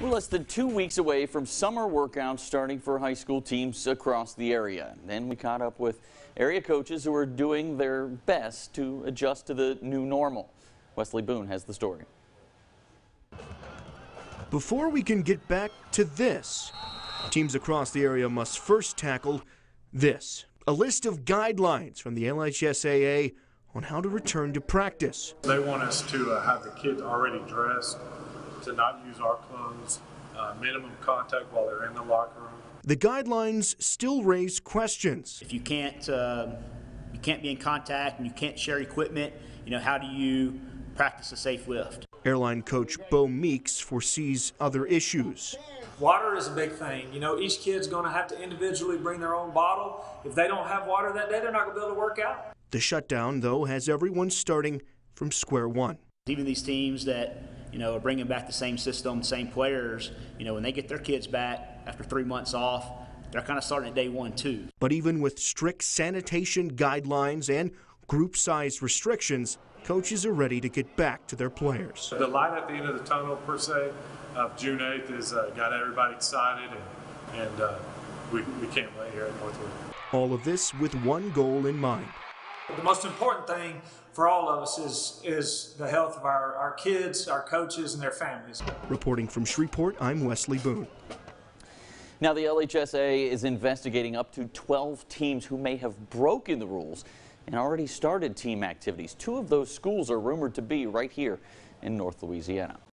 We're less than two weeks away from summer workouts starting for high school teams across the area. Then we caught up with area coaches who are doing their best to adjust to the new normal. Wesley Boone has the story. Before we can get back to this, teams across the area must first tackle this a list of guidelines from the LHSAA on how to return to practice. They want us to uh, have the kids already dressed, to not use our clothes, uh, minimum contact while they're in the locker room. The guidelines still raise questions. If you can't, uh, you can't be in contact and you can't share equipment, you know, how do you practice a safe lift? Airline coach Bo Meeks foresees other issues. Water is a big thing. You know, each kid's going to have to individually bring their own bottle. If they don't have water that day, they're not going to be able to work out. The shutdown, though, has everyone starting from square one. Even these teams that, you know, are bringing back the same system, same players, you know, when they get their kids back after three months off, they're kind of starting at day one, too. But even with strict sanitation guidelines and group size restrictions, coaches are ready to get back to their players. The light at the end of the tunnel, per se, of June 8th has uh, got everybody excited, and, and uh, we, we can't wait here at Northwood. All of this with one goal in mind. The most important thing for all of us is, is the health of our, our kids, our coaches, and their families. Reporting from Shreveport, I'm Wesley Boone. Now, the LHSAA is investigating up to 12 teams who may have broken the rules and already started team activities. Two of those schools are rumored to be right here in North Louisiana.